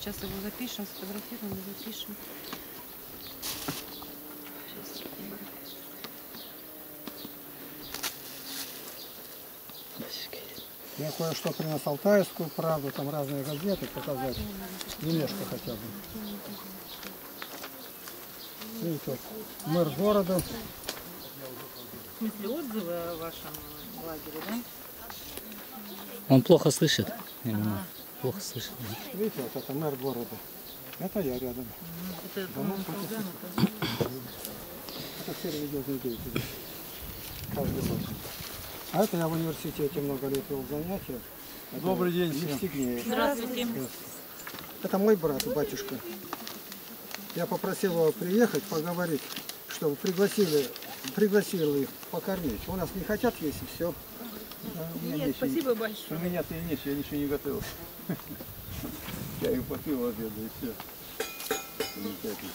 сейчас его запишем, сфотографируем и запишем. Я кое-что принес Алтайскую правду, там разные газеты показать. Немножко хотя бы. Видите, мэр города. В смысле отзывы о вашем лагере, да? Он плохо слышит. Именно. Плохо слышит. Видите, вот это мэр города. Это я рядом. Это, это- Это все религиозные деятели. Каждый год. А это я в университете много лет вел занятия. Это Добрый день всем. Евстигнеев. Здравствуйте. Это мой брат, батюшка. Я попросил его приехать, поговорить, чтобы пригласили, пригласил их покормить. У нас не хотят есть и все. Нет, спасибо большое. У меня-то и нет, я ничего не готовил. Я и попил обеда и все. Замечательно.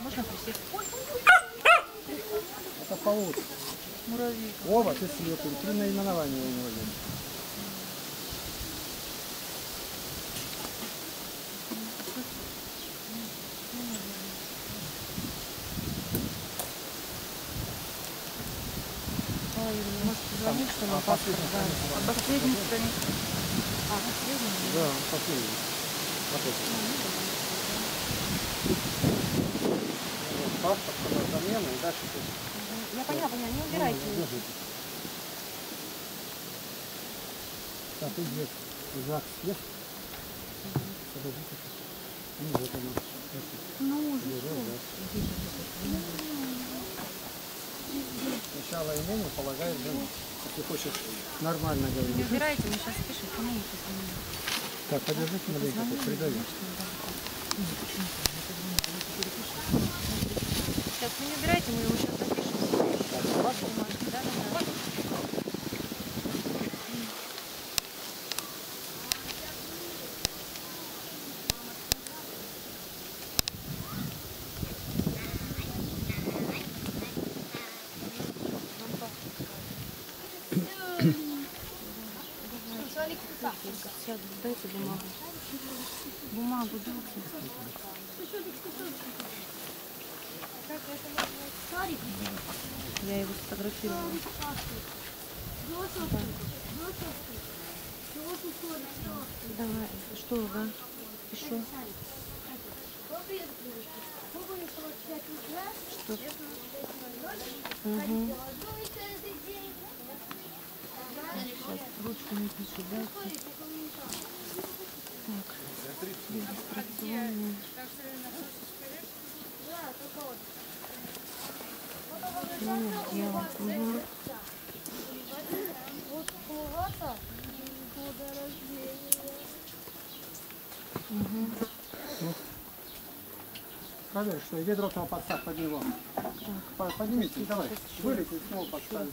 Можно присесть? Это паук. Муравей. Ова, ты слепый. Три наименования у него есть. Ой, может, позвонить, что ли, паспорт? Да. А последний? А? Да, последний. Вот это. Паспорт, замена, и дальше Я поняла, поняла, не убирайте. Так, и здесь ЗАГС есть? Подождите. Ну, вот оно. Ну, уже. Сначала имение полагает жену. Если хочешь нормально не говорить. убирайте, мы сейчас пишем, кому. Так, подержите маленько, тут придавим. Сейчас вы не убирайте, мы его сейчас запишем. Да, да, да. Я его сфотографировала. Давай, что, да? Пишу. Что? Угу. Сейчас ручку не пишу, дайте. Так. Регистрационный. Номер дела. Угу. Проверь, что ведро там подставь под него. По- Поднимите, давай. Вылейте, снова подставь.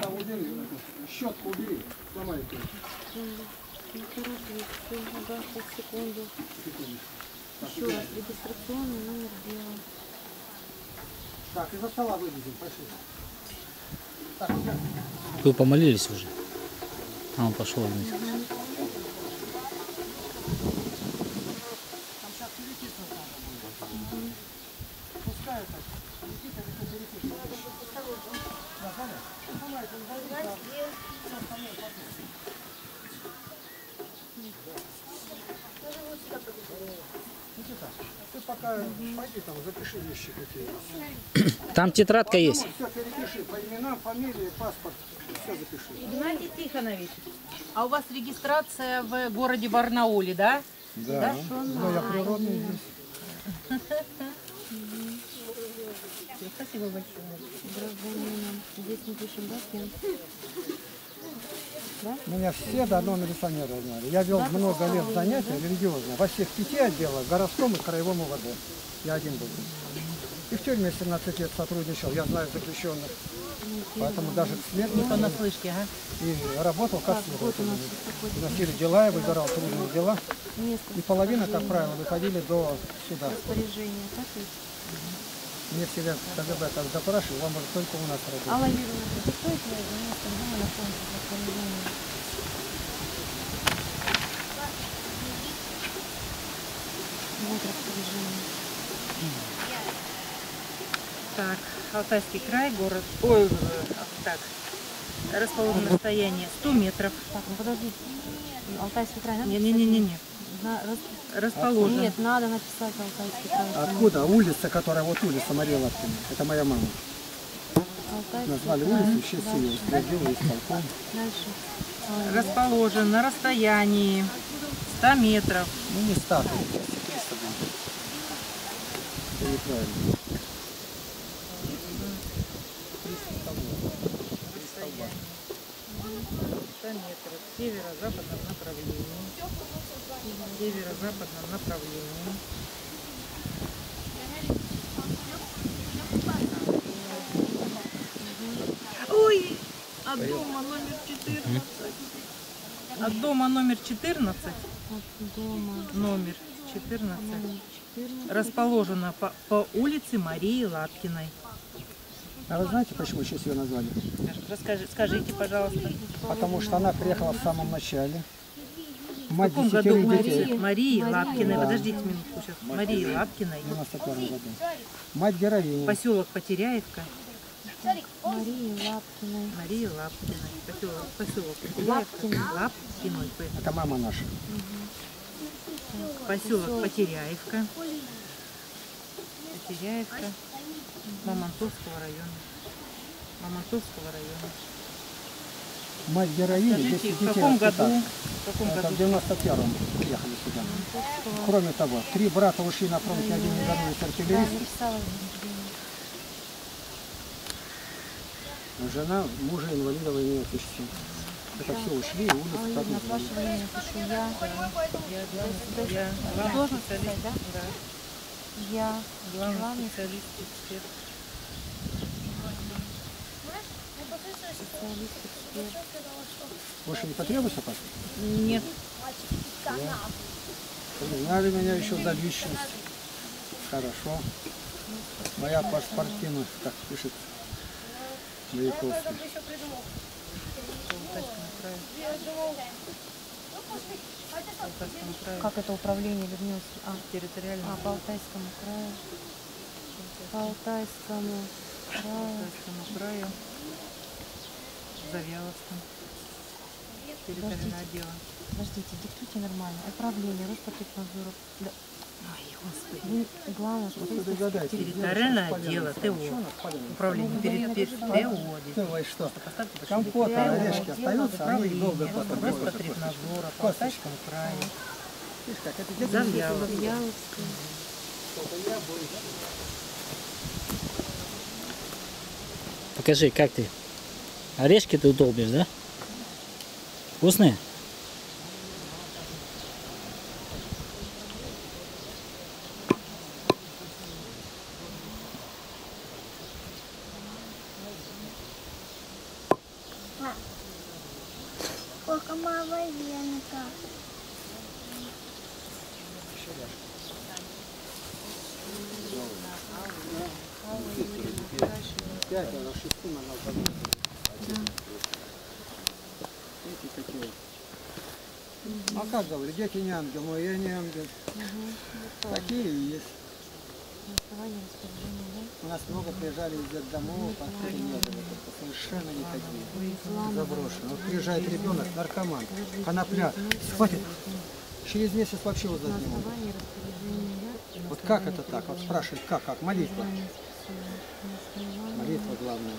Там убери. Щетку убери. Ага, сейчас, секунду. Еще раз, регистрационный номер дела. Так, из-за стола вывезем, пошли. Так, Вы помолились уже? А он пошел вниз. а. Никита, ты пока пойди там, запиши вещи какие. Там тетрадка есть. Все перепиши по именам, фамилии, паспорт. Все запиши. Геннадий Тихонович, а у вас регистрация в городе Барнауле, да? Да. Ну, я природный здесь. Спасибо большое. Здесь мы пишем, да, кем? Меня все до одного милиционера знали. Я вел много лет занятия религиозные. Во всех пяти отделах, городском и краевом УВД. Я один был. И в тюрьме 17 лет сотрудничал. Я знаю заключенных. Поэтому даже к смерти Не понаслышке, ага. и работал как следователь. Носили дела, я выбирал трудные дела. И половина, как правило, выходили до суда. так? Мне всегда КГБ как запрашивали, вам может только у нас работать. Алла Юрьевна, место, в. Вот распоряжение. Так, Алтайский край, город, ой, э, так, расположен на расстоянии 100 метров. Так, ну подождите. Алтайский край надо Не-не-не-не? На- рас- расположен. Нет, надо написать Алтайский край. Откуда? Улица, которая вот улица Мария Лапкина. Это моя мама. Алтайский Назвали край. улицу, сейчас ее утвердила исполком. Дальше. Расположен на расстоянии 100 метров. Ну не статус, 300 будет. Это неправильно. Метров в северо-западном направлении. В северо-западном направлении. Ой, от дома номер 14. От дома номер 14, От дома номер 14, номер 14. расположена по, по улице Марии Лапкиной. А вы знаете, почему сейчас ее назвали? Расскажи, скажите, пожалуйста, Потому что она приехала в самом начале. в Мать каком году. Марии, Марии. Лапкиной, Да. подождите минутку сейчас, Марии Лапкиной, В 91 году. Мать героини. поселок Потеряевка, Марии Лапкиной. Марии Лапкиной, поселок, поселок Потеряевка, Лапкиной, П. Это мама наша. поселок Потеряевка, Потеряевка, Мамонтовского района, Мамонтовского района. Мать героини, Скажите, 10 в каком году, в каком Это в году 91-м приехали сюда. Кроме того, три брата ушли на фронте, один не вернулись артиллерист. Жена мужа инвалида войны отпустил. Это все ушли, и улица так пишу я. я я да, Я. главный Главный специалист, эксперт. специалист, эксперт. Больше не потребуется паспорт? Нет, Знали меня еще за личность. Хорошо. Моя паспортина, как пишет Маяковский. Алтайскому краю. Алтайскому краю. Как это управление Людмила? А, Территориально. а, по Алтайскому краю. По Алтайскому краю. Алтайскому краю. Завьяловском. Территориальное отдела. Подождите, диктуйте нормально. Управление, Роспотребнадзора. Ой, господи. Вы, главное, что Вы догадайтесь, Территориальное отдело. ТО. Управление. Перед, перед, ТО. вы что? Компоты, Территориальное орешки остаются, они долго потом. Роспотребнадзора по Алтайскому краю. Покажи, как ты. Орешки ты долбишь, да? Вкусные? Сколько мама венка. Пять, а на шесту на нас Видите, какие. А как говорю, дети не ангел, но я не ангел. Такие и есть. У нас много приезжали из детдомов, откуда не было, только совершенно никакие. Ислам. Заброшено. Вот приезжает ребенок, наркоман, конопля, схватит. Через месяц вообще не распоряжения, да? Вот как это так? Вот спрашивает, как, как? Молитва. Молитва главная.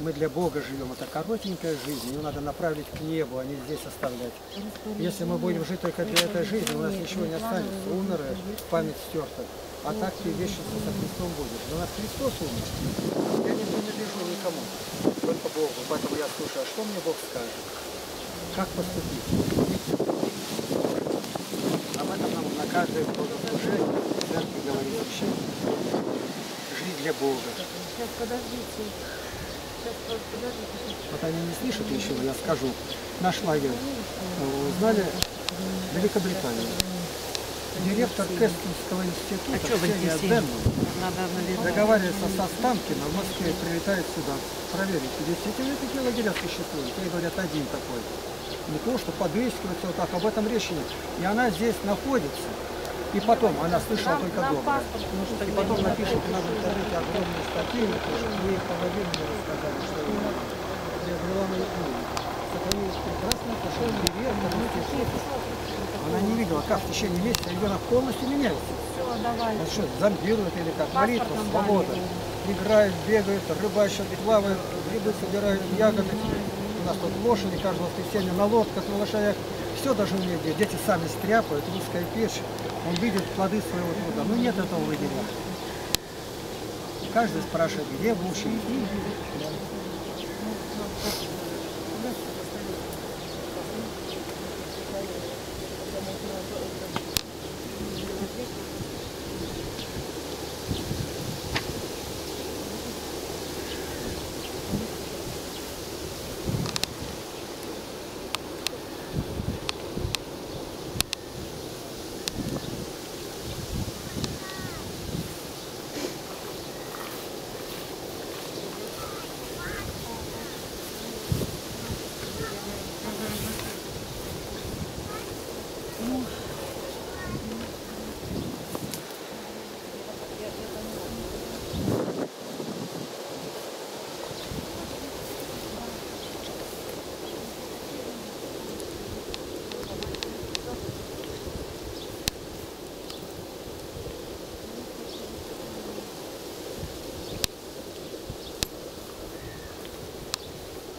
Мы для Бога живем, это коротенькая жизнь, ее надо направить к небу, а не здесь оставлять. Если мы будем жить только для этой жизни, у нас ничего не останется. Умеры, память стерта. А так ты вечность со Христом будешь. Но у нас Христос умер. Я не принадлежу никому, только Богу. Поэтому я слушаю, а что мне Бог скажет? Как поступить? Об этом нам на каждое богослужение церкви говорит вообще. Для Бога. Сейчас, подождите. Вот они не слышат еще, я скажу. Наш лагерь узнали в Великобритании. Директор Кэстинского института Ксения Денман Надо наверное. договаривается со Станкиным в Москве, прилетает сюда. Проверить, действительно такие лагеря существуют. И говорят, один такой. Не то, что подыскивается вот так, об этом речи нет. И она здесь находится. И потом, она слышала только доброе. И потом напишет на интернете огромные статьи, напишет. Ей половину мне рассказали, что она приобрела мои книги. Сохранились прекрасные отношения, директор, института. Она не видела, как в течение месяца ребенок полностью меняется. Все. Он что, зомбирует или как? Молитва, свобода. Играет, бегает, рыбачат, плавает, грибы собирают, ягоды. У нас тут лошади каждого воскресенья на лодках, на лошадях. Все даже умеют делать. Дети сами стряпают, русская печь. Он видит плоды своего труда. Ну нет этого лагеря. Каждый спрашивает, где вы учились?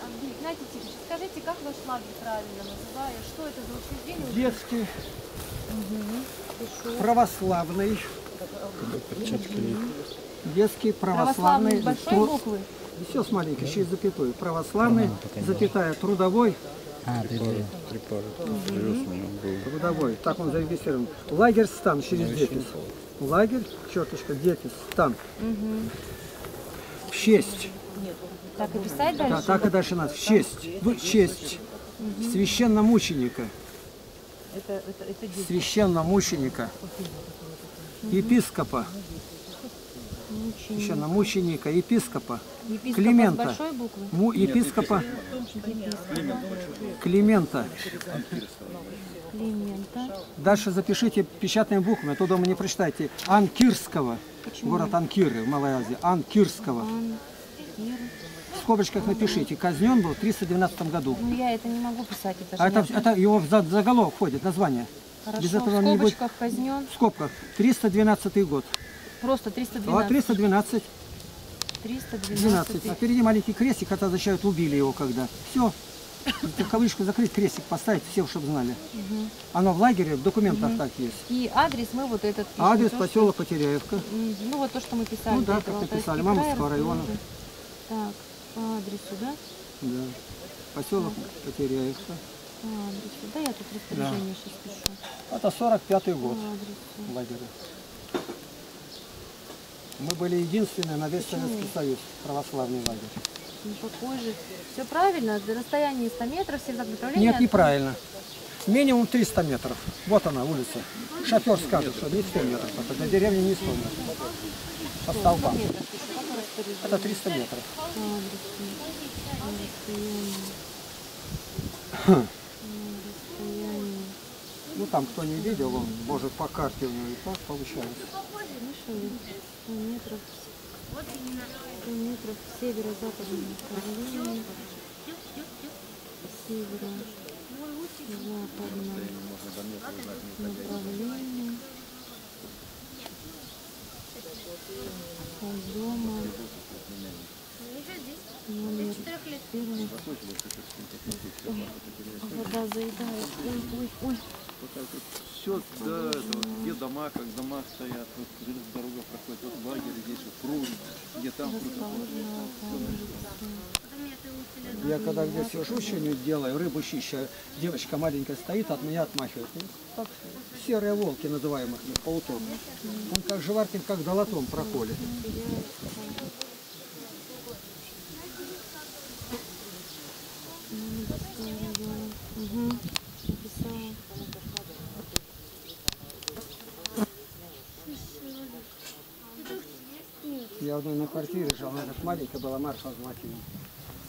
Андрей Игнатьевич, скажите, как ваш лагерь правильно называю? Что это за Детский, православный, детский православный, Православный большой буквы? все с маленькой, через запятую. Православный, запятая, трудовой, А, ты ты. трудовой, так он зарегистрирован. Лагерь стан через детис. Лагерь, черточка, детис, стан. В честь. Так и писать Да, дальше? так и дальше надо. В честь. В честь. Священномученика. Это, это, это. Священномученика. Епископа. Священномученика. Епископа. Епископа Климента. Му, епископа Климента. Климента. Дальше запишите печатными буквами, а то дома не прочитайте. Анкирского. Город Анкиры в Малой Азии. Анкирского. В скобочках напишите. Казнен был в 312 году. Ну я это не могу писать, это же А это, это его в за- заголовок входит, название. Хорошо, без этого в не будет- скобочках казнен. В скобках. 312 год. Просто А 312. 312, 312. 12. А впереди маленький крестик, это означает, убили его когда. Все. Кавычку закрыть, крестик поставить, все, чтобы знали. Оно в лагере, в документах так есть. И адрес мы вот этот пишем. Адрес То, что- поселок Потеряевка. Ну вот то, что мы писали. Ну да, как написали, край, Мамонтского района. Так, по адресу, да? Да. Поселок Потеряевка. По адресу. Да, я тут распоряжение сейчас пишу. Это 45-й По год адресу. лагеря. Мы были единственные на весь Советский Союз православный лагерь. Ну какой же. Все правильно, до расстояния 100 метров, всегда направления. Нет, неправильно. Минимум 300 метров. Вот она, улица. Шофер скажет, что не 100 метров. Это для деревни не 100 метров. По столбам. Это 300 метров. Хм. Ну там, кто не видел, он может по карте у него и так получается. Слышали? 100 метров. 100 метров северо-западное направление. Северо-западное направление. Дома. Номер 14. Ой, вода заедает. Ой, ой, ой. Все до этого, где дома, как дома стоят, вот дорога проходит, вот лагерь здесь, вот пруд, где там пруд. Я когда где сижу, что-нибудь делаю, рыбу чищаю, девочка маленькая стоит, от меня отмахивает. Ну, так, серые волки называемых, ну, полутон. Он как Живаркин, как долотом проколет. Угу. Я одной на квартире жил, она так маленькая была, Марфа Златина.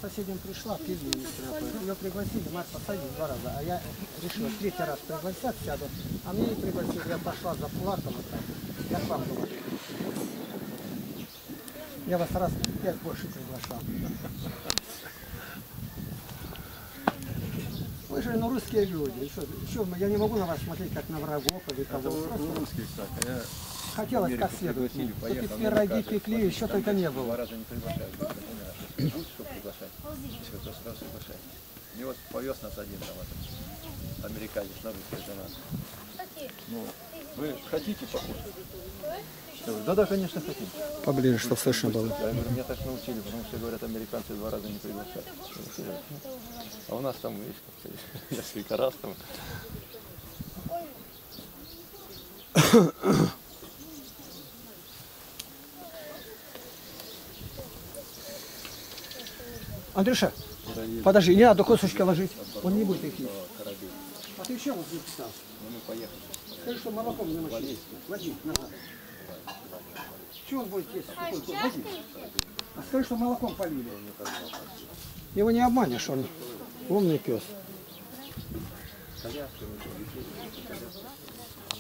Соседям пришла, пили не стряпают. Ее пригласили, мать посадила два раза. А я решила третий раз пригласят, сяду. А мне не пригласили, я пошла, заплакала там. Я вам говорю. Я вас раз пять больше приглашал. Вы же ну, русские люди. Что, что, я не могу на вас смотреть как на врагов или кого. Русский, так. а Я Хотелось как следует. поехал, пироги пекли, еще только не Два было. раза не приглашают. Если то сразу приглашать. И вот повез нас один там этот американец на русская жена. Ну, вы хотите? Я говорю, да-да, конечно, хотим. Поближе, что слышно было. Я говорю, меня так научили, потому что, говорят, американцы два раза не приглашают. А у нас там есть несколько раз там. Андрюша, подожди, не надо косточки ложить. Он не будет их есть. А ты еще вот написал? Ну, мы поехали. Скажи, что молоком намочить. Возьми, назад. Чего он будет есть? Сухой? Возьми. А скажи, что молоком полили. Его не обманешь, он умный пес.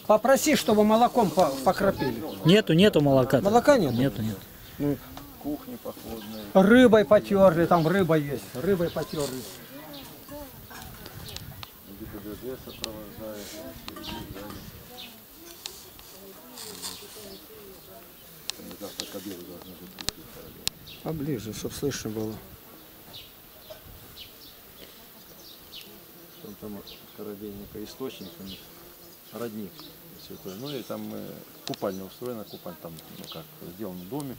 Попроси, чтобы молоком по- покропили. Нету, нету молока. Молока нет? Нету, нет. Кухни походные. Рыбой потерли, там рыба есть. Рыбой потерли. ГИБДД сопровождает. Они завтра к обеду должны быть кухни хорошо. Поближе, чтобы слышно было. Там, там коробейника источник у них, родник святой. Ну и там э, купальня устроена, купальня там, ну как, сделан домик,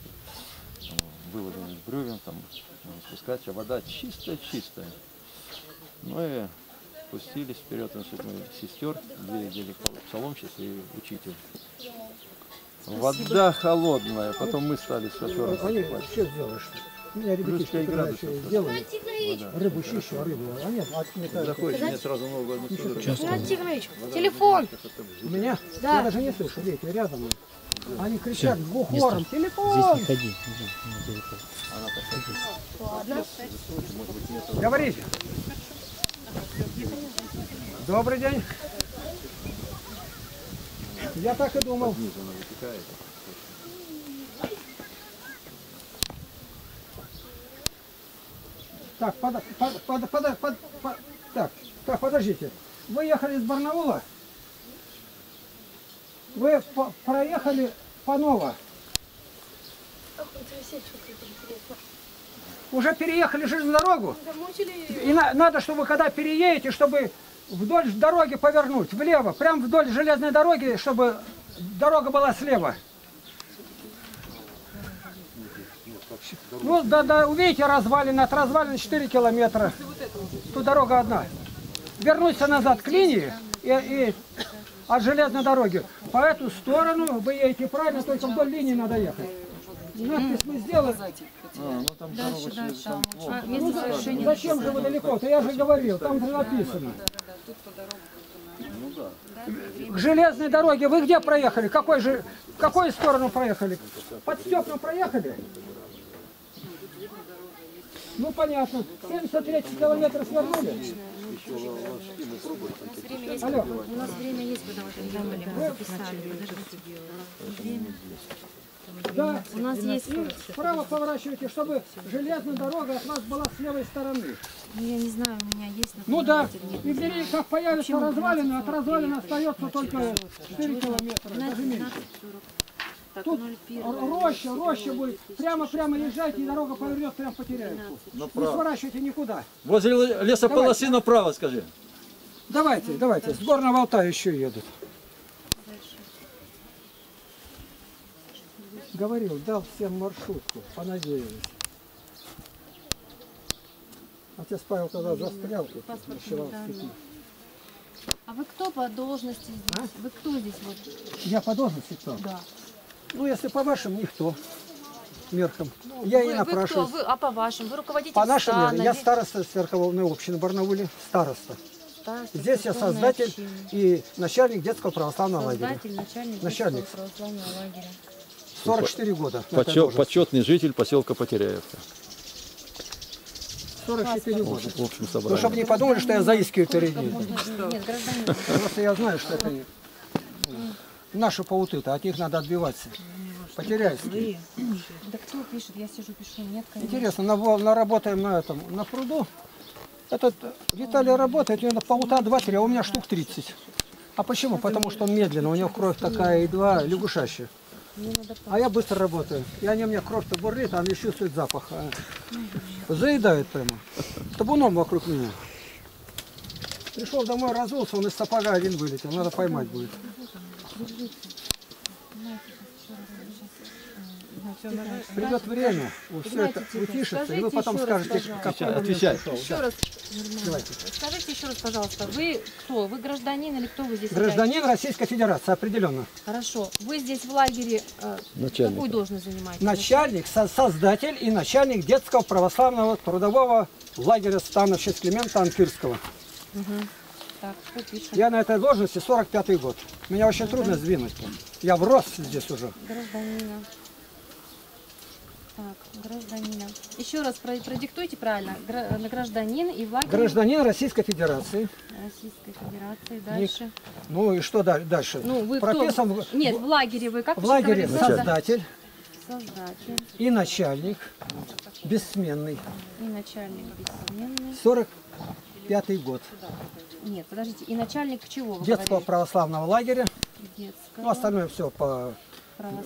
выложен из бревен, там можно спускаться, вода чистая-чистая. Ну и спустились вперед, значит, мы сестер, две дели псаломщицы и учитель. Вода холодная, потом мы стали с шофером Они купать. что сделаешь? У меня ребятишки градусов. Вода. Рыбу чищу, а рыбу. А нет, отметают. Заходишь, мне сразу много одну телефон. У меня? Да. Я даже не слышу, видите, рядом. Они кричат Здесь телефон! не ходи. иди, на телефон. Говорите. Добрый день. Я так и думал. Так, под, под, под, под, под- под- так, так, подождите. Вы ехали из Барнаула? Вы проехали Панова? Уже переехали железную дорогу? И на- надо, чтобы когда переедете, чтобы вдоль дороги повернуть, влево, прям вдоль железной дороги, чтобы дорога была слева. Ну, да, да, увидите, развалины, от развалин 4 километра. Тут дорога одна. Вернуться назад к линии и, и от железной дороги. По эту сторону вы едете правильно, только вдоль линии надо ехать. Надпись мы сделали. ну там дорога через там плохо. Ну, за- зачем же вы далеко-то? Я же говорил, там же написано. К железной дороге вы где проехали? Какой же, в какую сторону проехали? Под Степном проехали? Ну понятно. 73 километра свернули. Алло, У нас время есть, потому что мы записали. Подождите. да. У нас есть И вправо поворачивайте, чтобы железная дорога от вас была с левой стороны. Ну, я не знаю, у меня есть Ну да, нет. и впереди, как появится развалина, от развалины остается только 4 километра, даже меньше. 15-40. Так, Тут 0,1. р- роща, роща будет. Прямо-прямо езжайте, и дорога повернет, прям потеряется. Не сворачивайте никуда. Возле л- лесополосы направо, скажи. Давайте, давайте, с Горного Алтая еще едут. Говорил, дал всем маршрутку, понадеялись. Отец Павел тогда застрял тут, ночевал в степи. А вы кто по должности здесь? А? Вы кто здесь вот? Я по должности кто? Да. Ну, если по вашим, никто. Меркам. Я и вы, вы кто? напрашиваюсь. Вы, а по вашим? Вы руководитель По нашим, стана, меркам. я староста Сверховолной общины Барнауле, староста. староста, Здесь я создатель община. и начальник детского православного лагеря. Создатель, начальник, Начальник. детского православного лагеря. 44 года. Почет- почетный житель поселка Потеряевка. 44 года. В общем Ну, чтобы не подумали, что я заискиваю перед ними. Нет, гражданин. Просто я знаю, что это не- наши пауты-то, от них надо отбиваться. Потеряйся. Да кто пишет? Я сижу, пишу. Нет, конечно. Интересно, на, на работаем на этом, на пруду. Этот Виталий работает, у него паута 2-3, а у меня штук 30. А почему? Потому что он медленно, у него кровь такая, едва лягушащая. А я быстро работаю. И они у меня кровь-то бурлит, а они чувствуют запах. а Заедают прямо. Табуном вокруг меня. Пришел домой, разулся, он из сапога один вылетел. Надо поймать будет. Придет время, все это утишится, и вы потом скажете, момент Отвечай. Еще раз, Давайте. скажите еще раз, пожалуйста, вы кто? Вы гражданин или кто вы здесь? Гражданин Российской Федерации, определенно. Хорошо. Вы здесь в лагере э, Начальник. какую должность занимаете? Начальник, со- создатель и начальник детского православного трудового лагеря становщиц Климента Анкирского. Так, пишем? Я на этой должности 45-й год. Меня очень трудно сдвинуть. Я врос здесь уже. Гражданина. Так, гражданина. Еще раз про- продиктуйте правильно. Э, Гражданин и лагере Гражданин Российской Федерации. Российской Федерации. Дальше. Ну и что да- дальше? Ну, вы Прописан кто? Нет, в лагере вы как в лагере говорите? создатель Создатель и начальник бессменный. и начальник бессменный. 45-й год. Нет, подождите, и начальник чего вы Детского говорили? православного лагеря. Детского Ну, остальное все по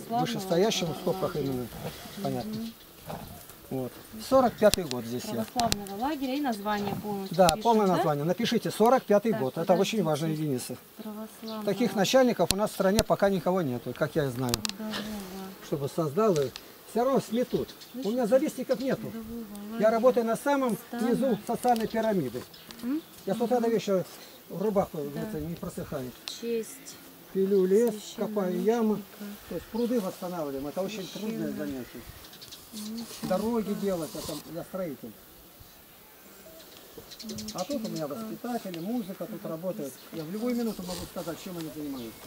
вышестоящим в скобках именно. Понятно. Вот. 45-й год здесь я. православного лагеря и название полностью. Да, пишем, полное да? название. Напишите 45-й Так, год. Это очень важная единица. Таких начальников у нас в стране пока никого нету, как я знаю. трудового Чтобы создал и все равно сметут. У меня завистников нету. Я работаю на самом низу социальной пирамиды. Я с утра до вечера в рубаху говорится, не просыхает. честь. Пилю лес, копаю ямы. То есть пруды восстанавливаем. Это очень трудное занятие. Дороги делать, это я строитель. А тут у меня воспитатели, музыка тут работает. Я в любую минуту могу сказать, чем они занимаются.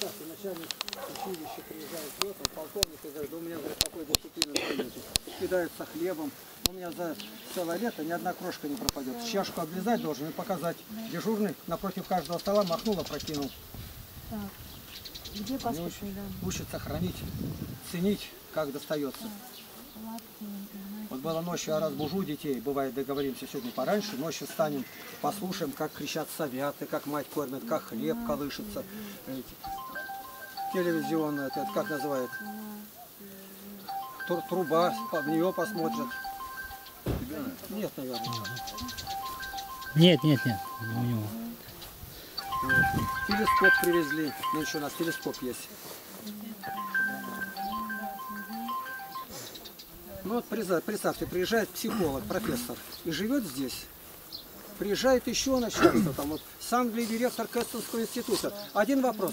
Сейчас и начальник училища приезжает в это, полковник и говорит, да у меня говорит, такой дисциплины нету. Кидаются хлебом. У меня за целое лето ни одна крошка не пропадет. Чашку облизать должен и показать. Дежурный напротив каждого стола махнул, опрокинул. Где паспортные данные? Учится хранить, ценить, как достается. Вот было ночью, я разбужу детей, бывает договоримся сегодня пораньше, ночью станем, послушаем, как кричат советы, как мать кормит, как хлеб колышется. Телевизионная, это, как называют? Тур- Труба, в нее посмотрят. Нет, наверное. Нет, нет, нет. У него. Вот. Телескоп привезли. Ну еще у нас телескоп есть. Ну вот представьте, приезжает психолог, профессор, и живет здесь. Приезжает еще начальство, там вот с Англии директор Кэстонского института. Один вопрос.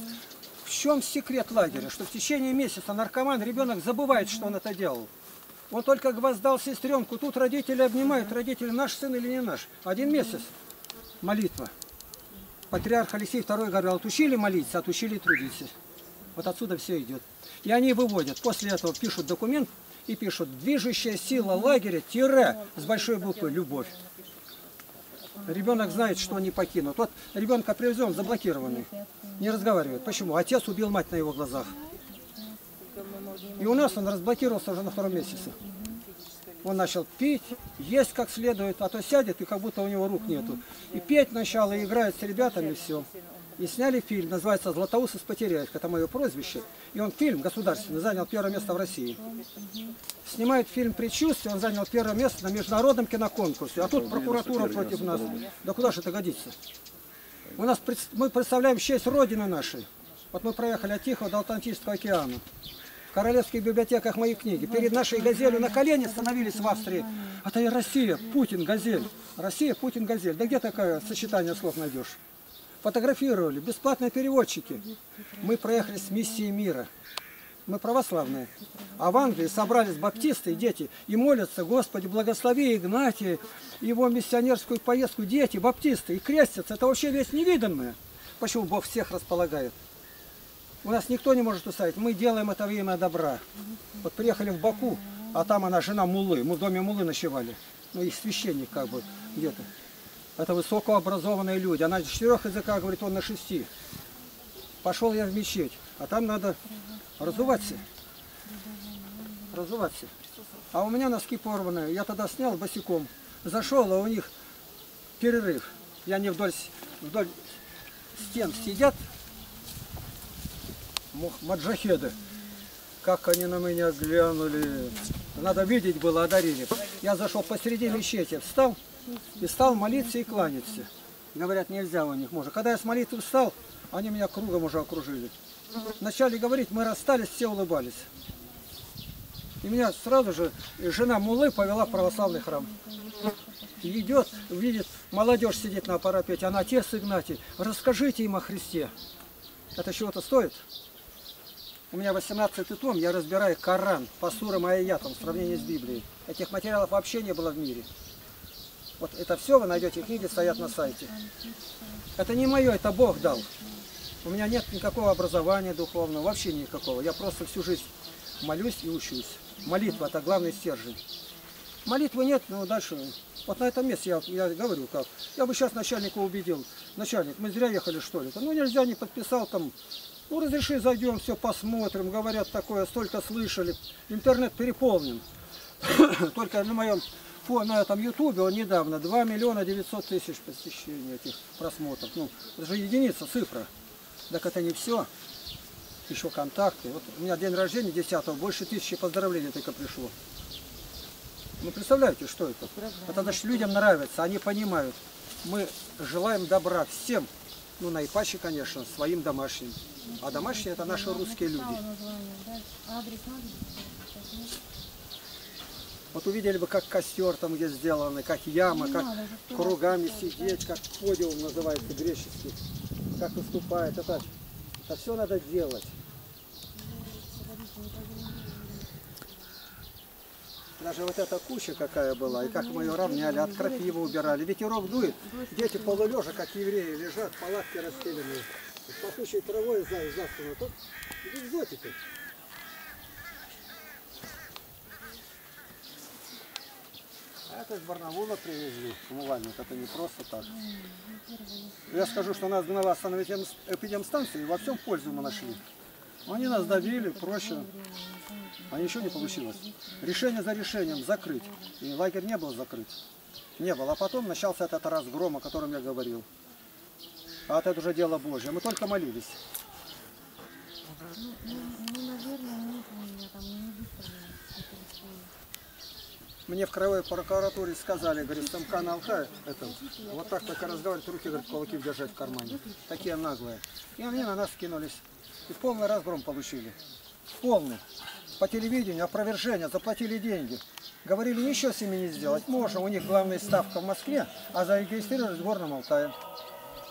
В чем секрет лагеря? Что в течение месяца наркоман, ребенок забывает, что он это делал. Он только гвоздал сестренку, тут родители обнимают, родители наш сын или не наш. Один месяц. Молитва. Патриарх Алексей II говорил, отучили молиться, отучили трудиться. Вот отсюда все идет. И они выводят, после этого пишут документ и пишут, движущая сила лагеря, тире, с большой буквы, любовь. Ребенок знает, что он не покинут. Вот ребенка привезем заблокированный, не разговаривает. Почему? Отец убил мать на его глазах. И у нас он разблокировался уже на втором месяце. Он начал пить, есть как следует, а то сядет, и как будто у него рук нету. И петь начал, и играет с ребятами, все. И сняли фильм, называется «Златоуст из Потеряевка», это мое прозвище. И он фильм государственный, занял первое место в России. Снимает фильм «Предчувствие», он занял первое место на международном киноконкурсе. А тут прокуратура против нас. Да куда же это годится? У нас, мы представляем честь Родины нашей. Вот мы проехали от Тихого до Атлантического океана. В королевских библиотеках мои книги. Перед нашей газелью на колени становились в Австрии. Это и Россия, Путин, газель. Россия, Путин, газель. Да где такое сочетание слов найдешь? Фотографировали, бесплатные переводчики. Мы проехали с миссией мира. Мы православные. А в Англии собрались баптисты и дети и молятся, Господи, благослови Игнатия, его миссионерскую поездку, дети, баптисты, и крестятся. Это вообще вещь невиданная. Почему Бог всех располагает? У нас никто не может уставить. Мы делаем это во имя добра. Вот приехали в Баку, а там она жена Мулы. Мы в доме Мулы ночевали. Ну, их священник как бы где-то. Это высокообразованные люди. Она на четырех языках говорит, он на шести. Пошел я в мечеть, а там надо разуваться. Разуваться. А у меня носки порванные. Я тогда снял босиком. Зашел, а у них перерыв. И они вдоль, вдоль стен сидят, маджахеды. Как они на меня глянули. Надо видеть было, одарили. Я зашел посреди мечети, встал и стал молиться и кланяться. Говорят, нельзя у них, можно. Когда я с молитвы встал, они меня кругом уже окружили. Вначале говорить, мы расстались, все улыбались. И меня сразу же жена Мулы повела в православный храм. И идет, видит, молодежь сидит на парапете, она отец Игнатий, расскажите им о Христе. Это чего-то стоит? У меня 18 том, я разбираю Коран по сурам и в сравнении с Библией. Этих материалов вообще не было в мире. Вот это все вы найдете, книги стоят на сайте. Это не мое, это Бог дал. У меня нет никакого образования духовного, вообще никакого. Я просто всю жизнь молюсь и учусь. Молитва – это главный стержень. Молитвы нет, ну дальше. Вот на этом месте я, я говорю как. Я бы сейчас начальника убедил. Начальник, мы зря ехали что ли? Ну нельзя, не подписал там. Ну разреши, зайдем, все посмотрим. Говорят такое, столько слышали. Интернет переполнен. Только на моем на этом ютубе он недавно 2 миллиона 900 тысяч посещений этих просмотров. Ну, это же единица, цифра. Так это не все. Еще контакты. Вот у меня день рождения 10 больше тысячи поздравлений только пришло. Ну, представляете, что это? Это значит, людям нравится, они понимают. Мы желаем добра всем, ну, наипаче, конечно, своим домашним. А домашние это наши русские люди. Вот увидели бы, как костер там где сделаны, как яма, как кругами сидеть, как подиум называется греческий, как выступает. Это, это все надо делать. Даже вот эта куча какая была, и как мы ее равняли, от крапивы убирали. Ветерок дует, дети полулежа, как евреи, лежат, палатки расстеленные. С пахучей травой за, засланы. Тут экзотика. Это из Барнаула привезли, умывальник, это не просто так. Я скажу, что нас гнала эпидемстанция, и во всем пользу мы нашли. Они нас давили, проще. А ничего не получилось. Решение за решением закрыть. И лагерь не был закрыт. Не был. А потом начался этот разгром, о котором я говорил. А это уже дело Божье. Мы только молились. Мне в краевой прокуратуре сказали, говорит, на Алтай, это, вот так только разговаривать, руки, говорит, кулаки держать в кармане. Такие наглые. И они на нас кинулись. И полный разгром получили. Полный. По телевидению опровержение, заплатили деньги. Говорили, ничего с ними не сделать. Можно, у них главная ставка в Москве, а зарегистрировались в Горном Алтае.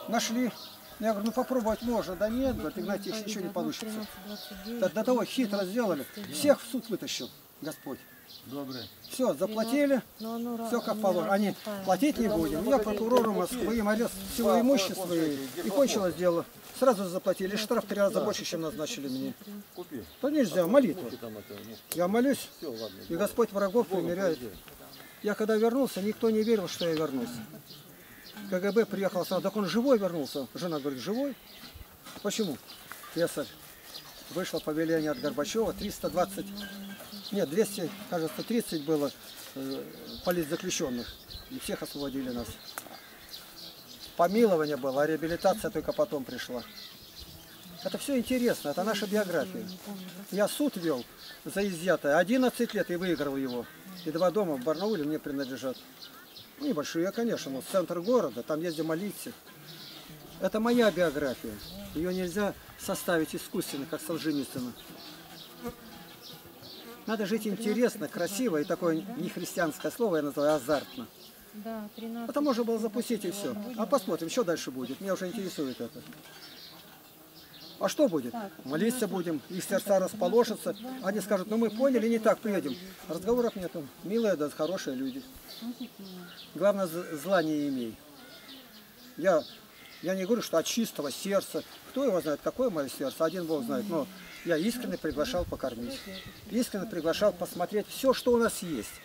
Нашли. Я говорю, ну попробовать можно. Да нет, говорит, Игнатьевич, ничего не получится. До того хитро сделали. Всех в суд вытащил Господь. Все, заплатили, все как положено. Они платить не будем. Я прокурору Москвы, им арест всего имущества и, и кончилось дело. Сразу заплатили. Штраф три раза больше, чем назначили мне. То нельзя, молитва. Я молюсь, и Господь врагов примиряет. Я когда вернулся, никто не верил, что я вернусь. КГБ приехал сразу, так он живой вернулся. Жена говорит, живой? Почему? Кесарь. Вышло повеление от Горбачева, 320, нет, 200, кажется, 30 было э, политзаключенных. И всех освободили нас. Помилование было, а реабилитация только потом пришла. Это все интересно, это наша биография. Я суд вел за изъятое 11 лет и выиграл его. И два дома в Барнауле мне принадлежат. Небольшие, конечно, но центр города, там ездим молиться. Это моя биография. Ее нельзя составить искусственно, как Солженицына. Надо жить интересно, красиво и такое нехристианское слово я называю азартно. Да, 13. Это можно было запустить и все. А посмотрим, что дальше будет. Меня уже интересует это. А что будет? Молиться будем, их сердца расположатся. Они скажут, ну мы поняли, не так приедем. Разговоров нету. Милые, да, хорошие люди. Главное, зла не имей. Я Я не говорю, что от чистого сердца. Кто его знает, какое мое сердце, один Бог знает. Но я искренне приглашал покормить. Искренне приглашал посмотреть все, что у нас есть.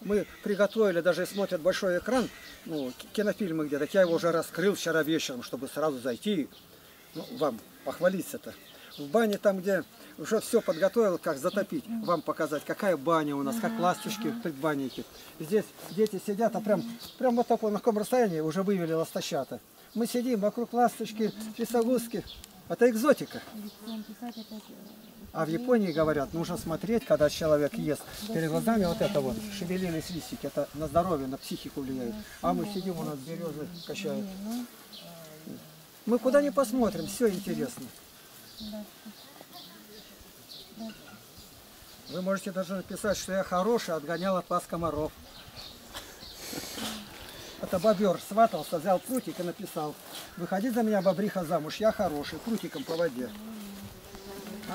Мы приготовили, даже смотрят большой экран, ну, кинофильмы где-то. Я его уже раскрыл вчера вечером, чтобы сразу зайти, ну, вам похвалиться-то. В бане там, где уже все подготовил, как затопить, вам показать, какая баня у нас, как ласточки в предбаннике. Здесь дети сидят, а прям, прям вот таком, на таком расстоянии уже вывели ластощата. Мы сидим вокруг ласточки, фисагузки. Это экзотика. А в Японии говорят, нужно смотреть, когда человек ест. Перед глазами вот это вот, шевелились листики, это на здоровье, на психику влияет. А мы сидим, у нас березы качают. Мы куда не посмотрим, все интересно. Вы можете даже написать, что я хороший, отгонял от вас комаров. Это бобер сватался, взял прутик и написал, выходи за меня, бобриха, замуж, я хороший, прутиком по воде.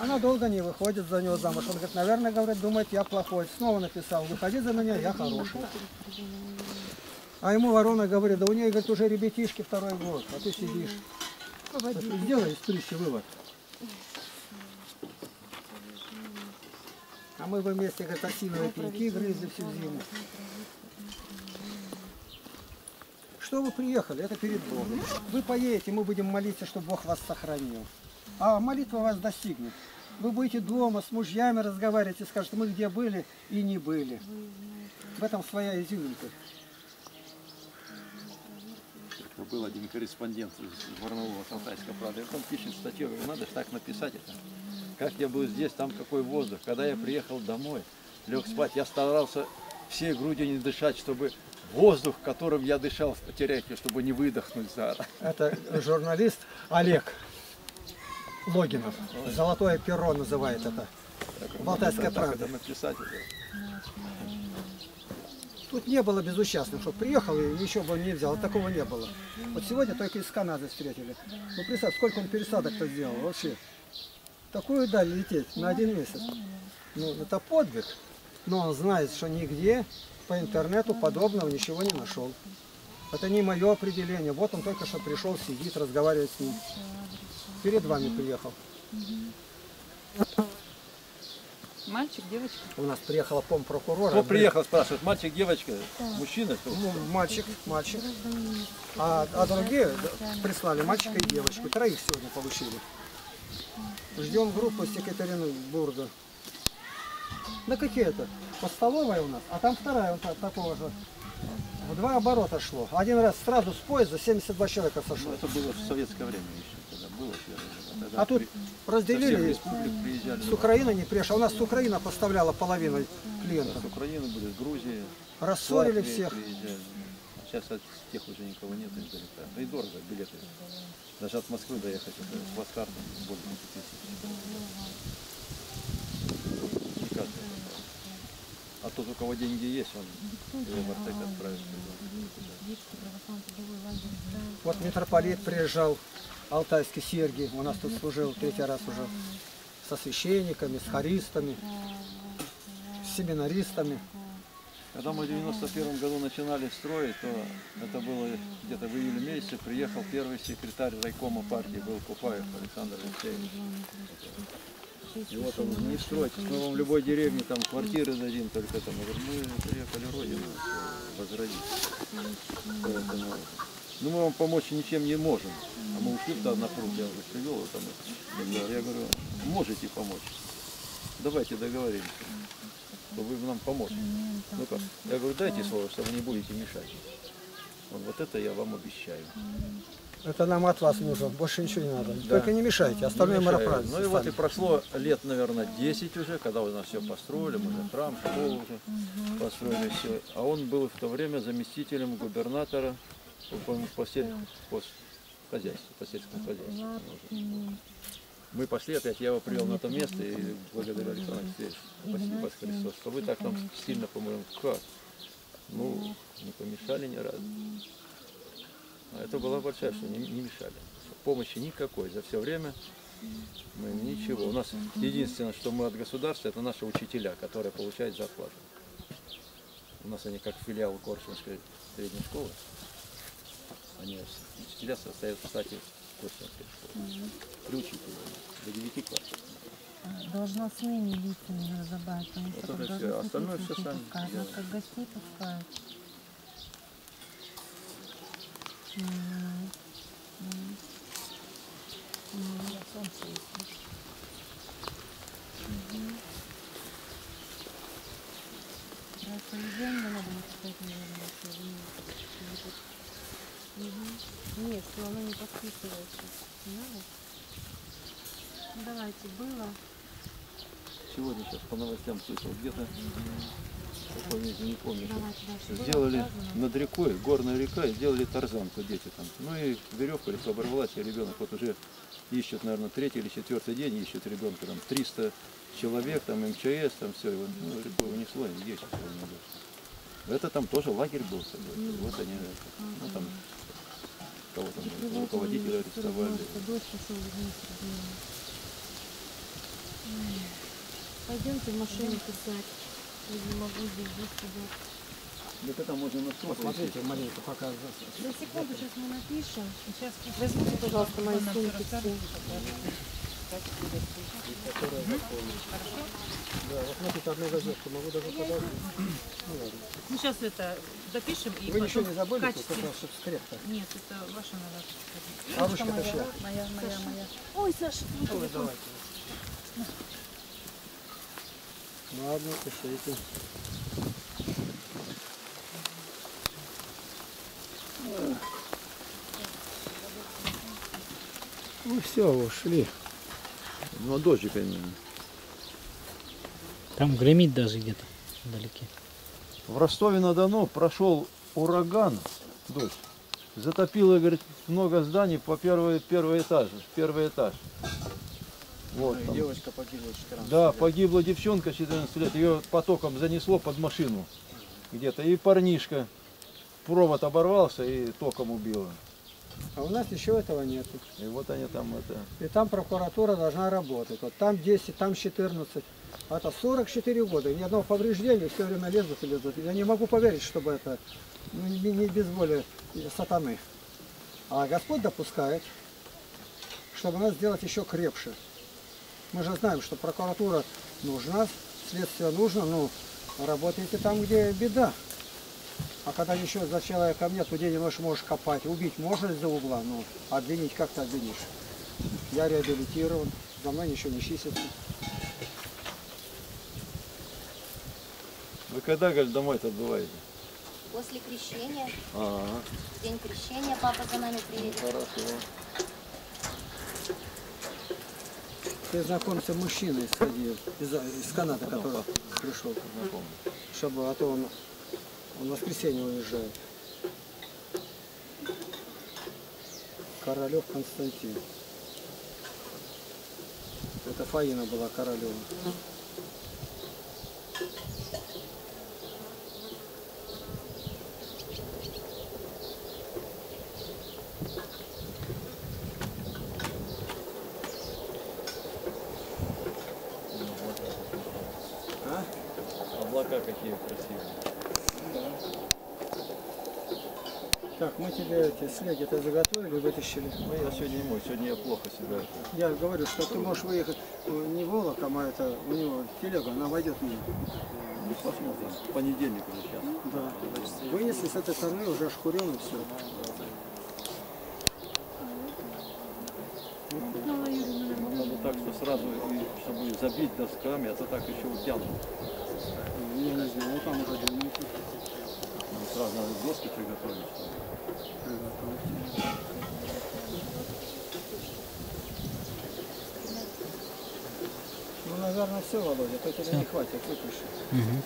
Она долго не выходит за него замуж. Он говорит, наверное, говорит, думает, я плохой. Снова написал, выходи за меня, я хороший. А ему ворона говорит, да у нее, говорит, уже ребятишки второй год, а ты сидишь. Сделай из прыщи вывод. А мы вместе, говорит, осиновые пеньки грызли всю зиму. Что вы приехали? Это перед Богом. Вы поедете, мы будем молиться, чтобы Бог вас сохранил. А молитва вас достигнет. Вы будете дома с мужьями разговаривать и скажете, мы где были и не были. В этом своя изюминка. Был один корреспондент из Барнаула, с Алтайской правды. Он пишет статью, говорит, надо же так написать это. Как я был здесь, там какой воздух. Когда я приехал домой, лег спать, я старался всей грудью не дышать, чтобы воздух, которым я дышал, потерять, чтобы не выдохнуть за Это журналист Олег Логинов. Золотое перо называет это. Балтайская Так правда. написать. Тут не было безучастных, что приехал и ничего бы не взял. Такого не было. Вот сегодня только из Канады встретили. Ну, представь, сколько он пересадок-то сделал вообще. Такую даль лететь на один месяц. Ну, это подвиг. Но он знает, что нигде по интернету подобного ничего не нашел. Это не мое определение. Вот он только что пришел, сидит, разговаривает с ним. Перед вами приехал. Мальчик, девочка. У нас приехала помпрокурора. Кто приехал, спрашивает, мальчик, девочка, мужчина? Кто? Ну, мальчик, мальчик. А, а другие да, прислали мальчика и девочку. Троих сегодня получили. Ждем группу с Екатеринбурга. Да какие это? Вот столовая у нас, а там вторая вот та- такого же. В два оборота шло. Один раз сразу с поезда 72 человека Ну, сошло. это было в советское время еще, когда было первое. Тогда А тут при- разделили. приезжали. С Украины не приехал. У нас с Украины поставляла половину Да, клиентов. С Украины были, с Грузии. Рассорили Латвии всех. приезжали. Сейчас от тех уже никого нет издалека. Да и дорого билеты. Даже от Москвы доехать, это с плацкартом более 5 тысяч. Попадает. А тот, у кого деньги есть, он его в Артек отправит. Вот митрополит приезжал, Алтайский Сергий, у нас тут служил третий раз уже, со священниками, с хористами, с семинаристами. Когда мы в 91 году начинали строить, то это было где-то в июле месяце, приехал первый секретарь райкома партии, был Купаев Александр Алексеевич. И вот он, не стройтесь, мы вам в любой деревне там квартиры дадим, только там. Мы приехали родину возродить. Поэтому, ну мы вам помочь ничем не можем. А мы ушли туда на пруд, я уже привел там. Я говорю, можете помочь. Давайте договоримся, что вы нам поможете. Ну как? Я говорю, дайте слово, что вы не будете мешать. Вот это я вам обещаю. Это нам от вас нужно, больше ничего не надо. Да. Только не мешайте, остальное мы. Ну и вот и прошло лет, наверное, 10 уже, когда у нас все построили, мы уже храм, школу уже построили все. А он был в то время заместителем губернатора по, по, сель- по хозяйству, по сельскому хозяйству. Мы пошли опять, я его привел на то место и благодарю Александр Алексеевич, спасибо вас Христос, что вы так нам сильно помогаете. Как? Ну, не помешали ни разу. А это была большая, что не, не мешали. Помощи никакой за все время. Мы ничего. У нас единственное, что мы от государства, это наши учителя, которые получают зарплату. У нас они как филиал Корсунской средней школы. Они учителя состоят в штате Костинской школы. При учителе до 9 классов. Должностными лицами потому Вот это должностных остальное не сами. Нас как гостей пускают. М, м, м. Мгм. Раз поведение надо написать, наверное, если вы- Мгм. Нет, что оно не подписывается. Надо? Ну, давайте, было. Сегодня сейчас по новостям слышал, где-то, не, не помню, что сделали над рекой, горная река, и сделали тарзанку дети там. Ну и веревка легко оборвалась, и ребенок вот уже ищет, наверное, третий или четвертый день ищет ребенка, там 300 человек, там МЧС, там все, его ну, рекой унесло, и сейчас его найдешь. Это там тоже лагерь был, вот они, ну там, кого там, руководителя арестовали. Пойдемте в машине писать. Я не могу здесь сидеть. Так это можно на стол Посмотрите маленько, пока за- На секунду сейчас мы напишем. Сейчас Возьмите, пожалуйста, мои сумки. Да, вот смотрите, одну газетку могу даже подать. Ну. Ну, сейчас это допишем и Вы потом ничего не забыли, качестве... как раз чтобы скрепка. Нет, это ваша надо. А ручка-то? Моя, моя, моя. Ой, Саша, Ой, давайте. Ладно, пишите. Ну все, ушли. Ну, а дождик они. Там гремит даже где-то вдалеке. В Ростове-на-Дону прошел ураган, дождь. Затопило, говорит, много зданий по первый, первый этаж, первый этаж. Вот, там. Девочка погибла 14 Да, лет. погибла девчонка 14 лет, ее потоком занесло под машину где-то. И парнишка, провод оборвался и током убило. А у нас еще этого нет. И вот они там это... И там прокуратура должна работать. Вот там 10, там 14. А Это 44 года, ни одного повреждения, все время лезут и лезут. Я не могу поверить, чтобы это ну, не, не без воли сатаны. А Господь допускает, чтобы нас сделать еще крепше. Мы же знаем, что прокуратура нужна, следствие нужно, но работайте там, где беда. А когда еще за человека нет, где не можешь, копать. Убить можно из-за угла, но обвинить как ты обвинишь? Я реабилитирован, за мной ничего не чистится. Вы когда, говорит, домой-то отбываете? После крещения, Ага, в день крещения папа за нами приедет. хорошо. Ты знакомься мужчиной сходил из, из Канады, который пришел. Чтобы, а то он, он в воскресенье уезжает. Королев Константин. Это Фаина была Королева. А? Облака какие красивые. Так, мы эти слеги-то заготовили, вытащили. Ну, я сегодня не мой, сегодня я плохо себя. Я говорю, что ты можешь выехать э, не волоком, а это у него телега, она войдет мне. Ну, посмотрим. В понедельник уже сейчас. Да. Вынесли с этой стороны уже ошкурен и все. Надо так, что сразу, чтобы забить досками, а то так еще утянут. Я не знаю, там уже. Ну, сразу надо доски приготовить. Ну, наверное, все, Володя, то тебе не хватит, выпиши. Мгм.